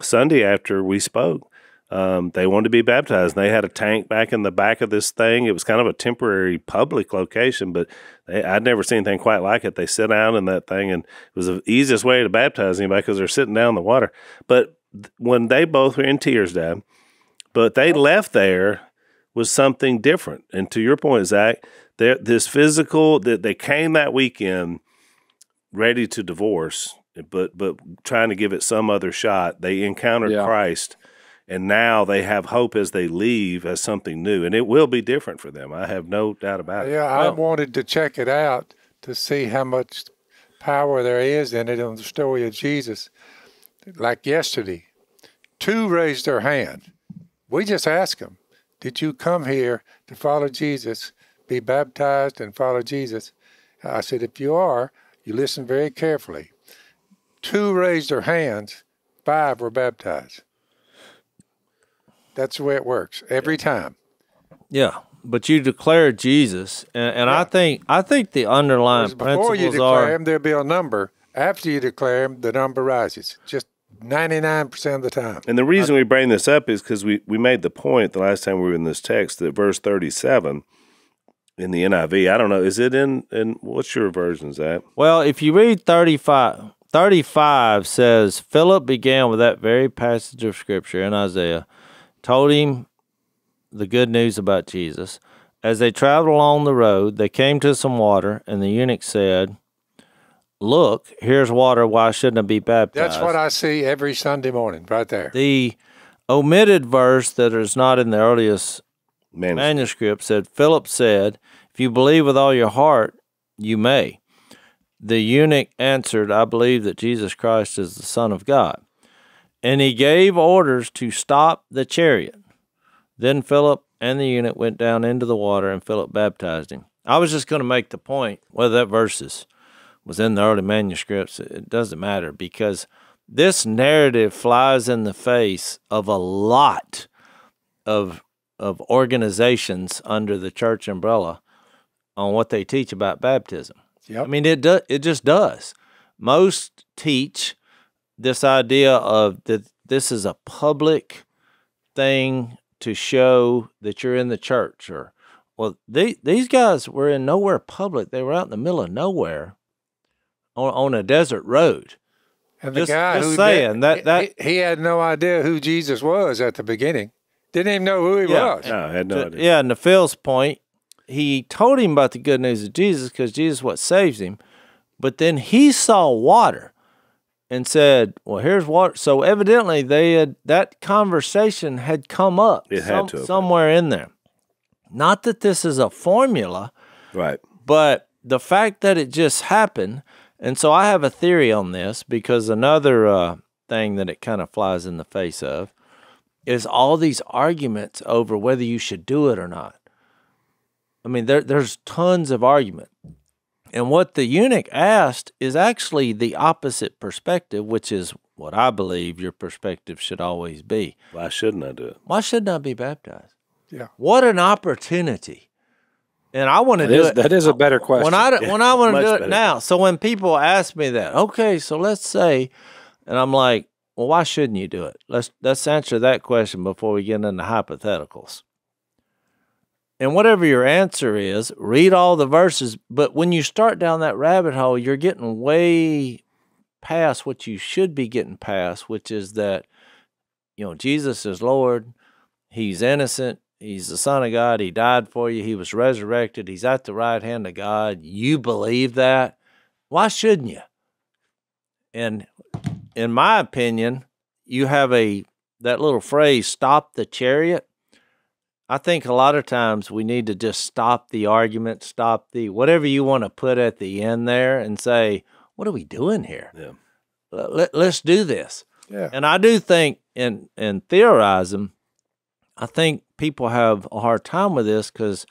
B: Sunday after we spoke, um, they wanted to be baptized. And they had a tank back in the back of this thing. It was kind of a temporary public location, but they, I'd never seen anything quite like it. They sit down in that thing, and it was the easiest way to baptize anybody because they're sitting down in the water. But th- when they both were in tears, Dad, but they left there was something different. And to your point, Zach, there this physical that they came that weekend ready to divorce but but trying to give it some other shot. They encountered
E: Yeah.
B: Christ, and now they have hope as they leave as something new, and it will be different for them. I have no doubt about it.
C: Yeah, I
D: Well-
C: wanted to check it out to see how much power there is in it on the story of Jesus. Like yesterday, two raised their hand. We just asked them, Did you come here to follow Jesus, be baptized and follow Jesus? I said, If you are, you listen very carefully. Two raised their hands, five were baptized. That's the way it works every time.
D: Yeah, but you declare Jesus, and, and I think I think the underlying
C: Because before you declare
D: are
C: him, there'll be a number. After you declare him, the number rises. Just 99% of the time.
B: And the reason we bring this up is because we, we made the point the last time we were in this text that verse 37 in the NIV, I don't know, is it in, in what's your version, Zach?
D: Well, if you read 35, 35 says, Philip began with that very passage of scripture in Isaiah, told him the good news about Jesus. As they traveled along the road, they came to some water, and the eunuch said, Look, here's water. Why shouldn't I be baptized?
C: That's what I see every Sunday morning, right there.
D: the omitted verse that is not in the earliest
B: Man,
D: manuscript said, Philip said, If you believe with all your heart, you may. The eunuch answered, I believe that Jesus Christ is the Son of God. And he gave orders to stop the chariot. Then Philip and the eunuch went down into the water, and Philip baptized him. I was just going to make the point whether that verse is, was in the early manuscripts, it doesn't matter because this narrative flies in the face of a lot of of organizations under the church umbrella on what they teach about baptism.
C: Yep.
D: I mean, it do, it just does. Most teach this idea of that this is a public thing to show that you're in the church, or well, they, these guys were in nowhere public. They were out in the middle of nowhere on on a desert road.
C: And the
D: Just-
C: guy
D: just
C: who
D: saying,
C: did-
D: that-
C: he-
D: that-
C: he, he had no idea who Jesus was at the beginning. Didn't even know who he
D: Yeah.
C: was.
B: no, I had no
D: To-
B: idea.
D: Yeah, and to Phil's point, he told him about the good news of Jesus because Jesus is what saves him. But then he saw water and said, "Well, here's water." So evidently, they had that conversation had come up
B: It had to
D: somewhere in there. Not that this is a formula,
B: Right.
D: but the fact that it just happened, and so I have a theory on this because another uh, thing that it kind of flies in the face of is all these arguments over whether you should do it or not. I mean, there, there's tons of argument. And what the eunuch asked is actually the opposite perspective, which is what I believe your perspective should always be.
B: Why shouldn't I do it?
D: Why shouldn't I be baptized?
C: Yeah.
D: What an opportunity. And I want to do
E: is,
D: it.
E: that is a better question.
D: When I when I want to do it
B: better.
D: now, so when people ask me that, okay, so let's say, and I'm like, well, why shouldn't you do it? Let's let's answer that question before we get into hypotheticals. And whatever your answer is, read all the verses. But when you start down that rabbit hole, you're getting way past what you should be getting past, which is that, you know, Jesus is Lord. He's innocent. He's the Son of God. He died for you. He was resurrected. He's at the right hand of God. You believe that. Why shouldn't you? And in my opinion, you have a that little phrase, stop the chariot. I think a lot of times we need to just stop the argument, stop the whatever you want to put at the end there and say, what are we doing here?
B: Yeah.
D: Uh, let, let's do this.
C: Yeah.
D: And I do think in in theorizing, I think people have a hard time with this because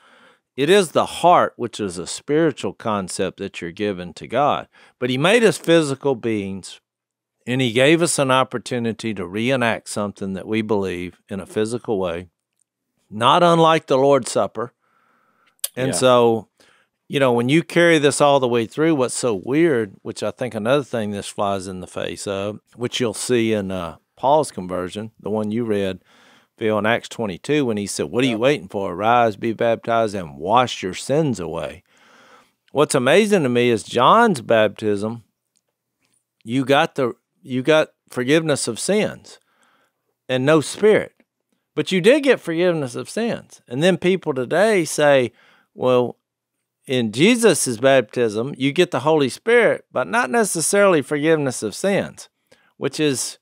D: it is the heart, which is a spiritual concept that you're given to God. But He made us physical beings, and He gave us an opportunity to reenact something that we believe in a physical way, not unlike the Lord's Supper. And
E: Yeah.
D: so, you know, when you carry this all the way through, what's so weird, which I think another thing this flies in the face of, which you'll see in uh, Paul's conversion, the one you read, Phil, in Acts 22, when he said, What are you waiting for? Arise, be baptized, and wash your sins away. What's amazing to me is John's baptism, you got the you got forgiveness of sins and no spirit. But you did get forgiveness of sins. And then people today say, well, in Jesus' baptism, you get the Holy Spirit, but not necessarily forgiveness of sins, which is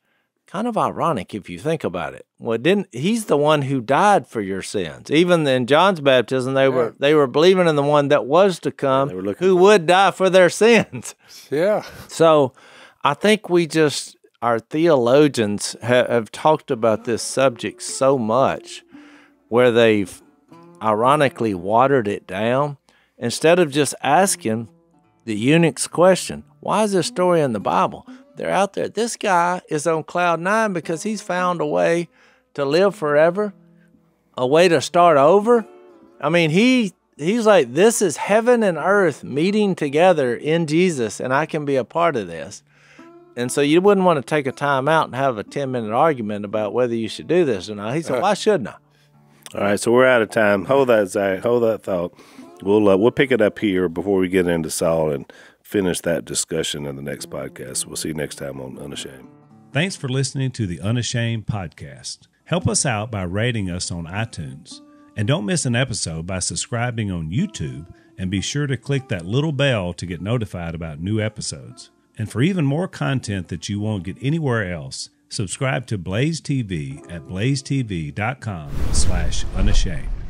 D: kind of ironic if you think about it. Well, didn't he's the one who died for your sins? Even in John's baptism, they were they were believing in the one that was to come,
B: they were looking
D: who
B: for-
D: would die for their sins.
C: Yeah.
D: So I think we just, our theologians ha- have talked about this subject so much where they've ironically watered it down instead of just asking the eunuch's question why is this story in the Bible? They're out there. This guy is on cloud nine because he's found a way to live forever, a way to start over. I mean, he he's like, this is heaven and earth meeting together in Jesus, and I can be a part of this. And so you wouldn't want to take a time out and have a 10 minute argument about whether you should do this or not. He said, Why shouldn't I?
B: All right, so we're out of time. Hold that, Zach. Hold that thought. We'll uh, we'll pick it up here before we get into Saul and finish that discussion in the next podcast. We'll see you next time on Unashamed.
F: Thanks for listening to the Unashamed podcast. Help us out by rating us on iTunes. And don't miss an episode by subscribing on YouTube and be sure to click that little bell to get notified about new episodes. And for even more content that you won't get anywhere else, subscribe to Blaze TV at blazetv.com slash unashamed.